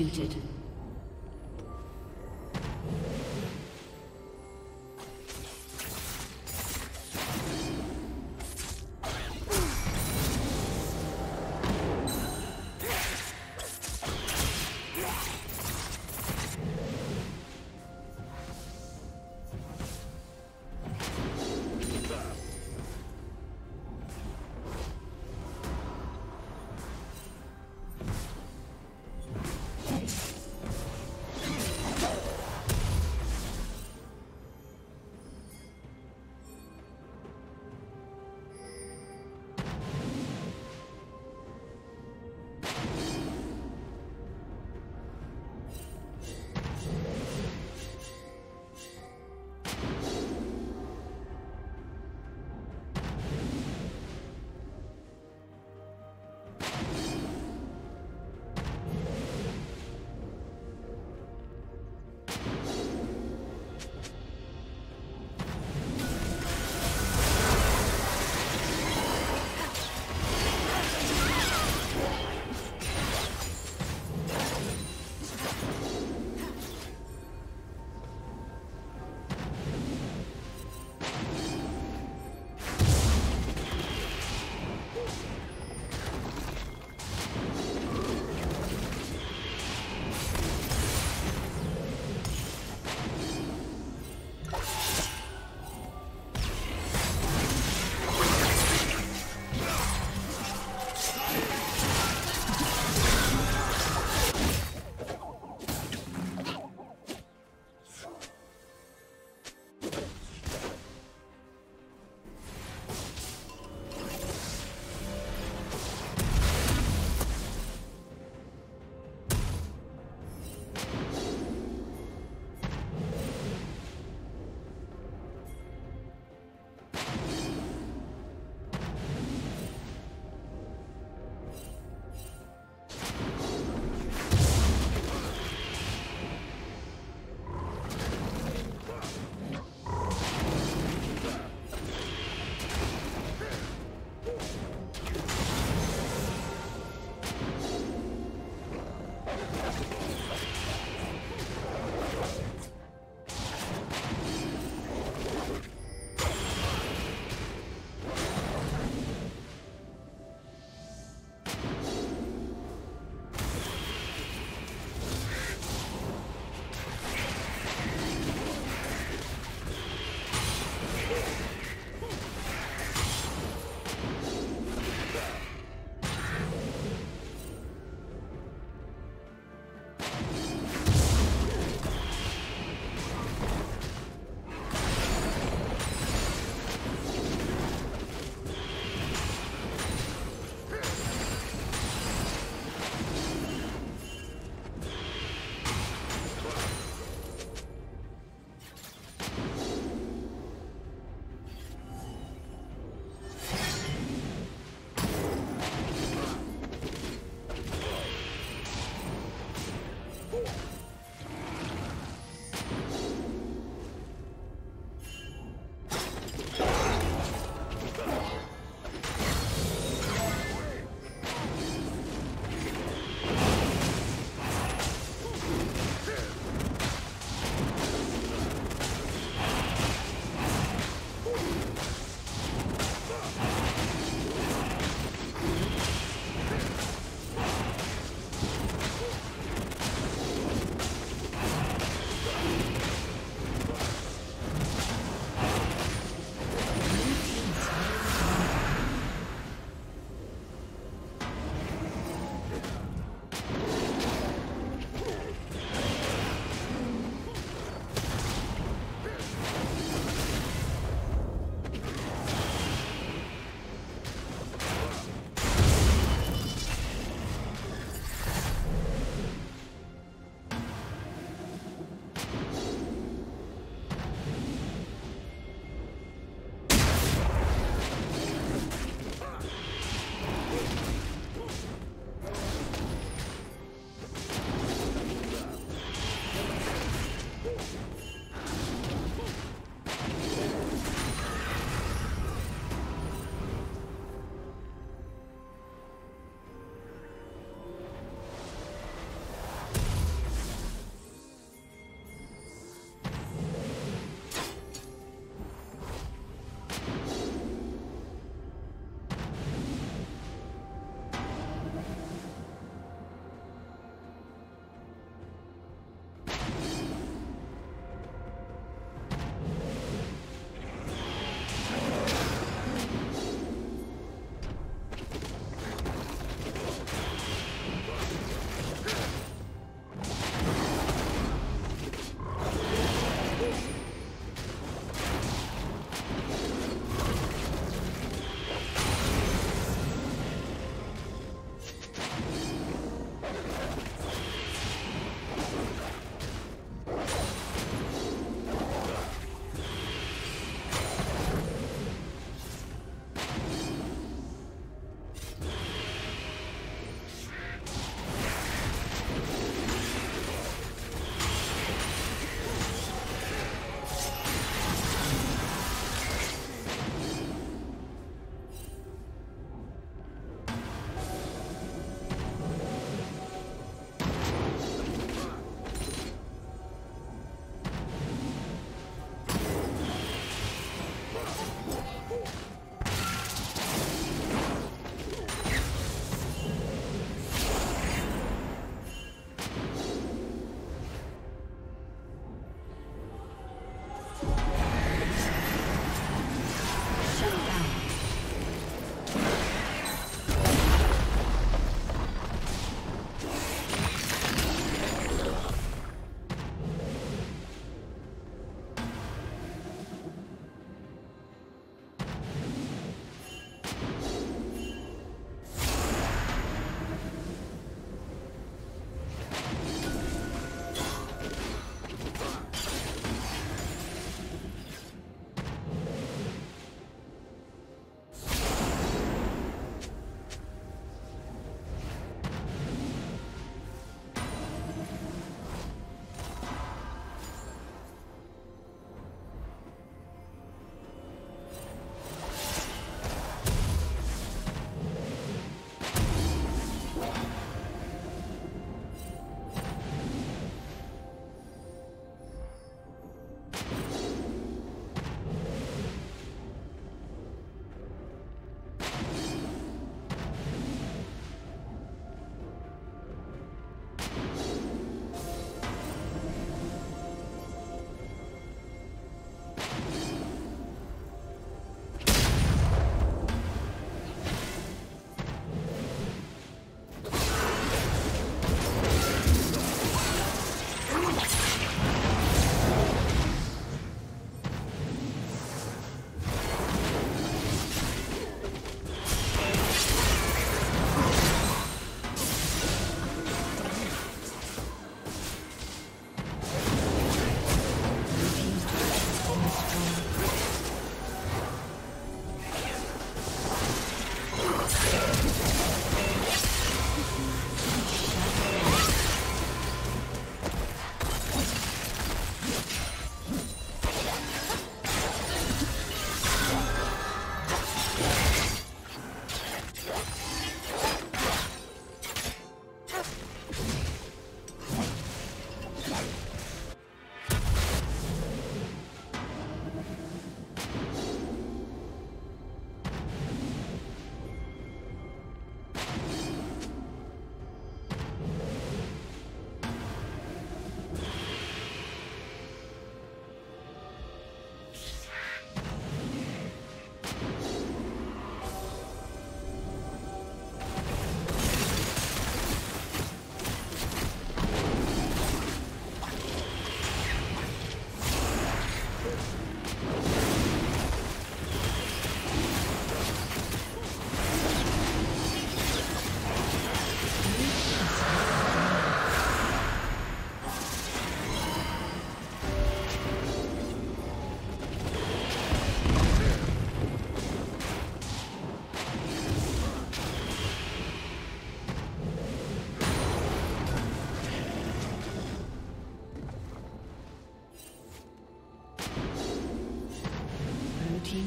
executed.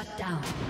Shut down.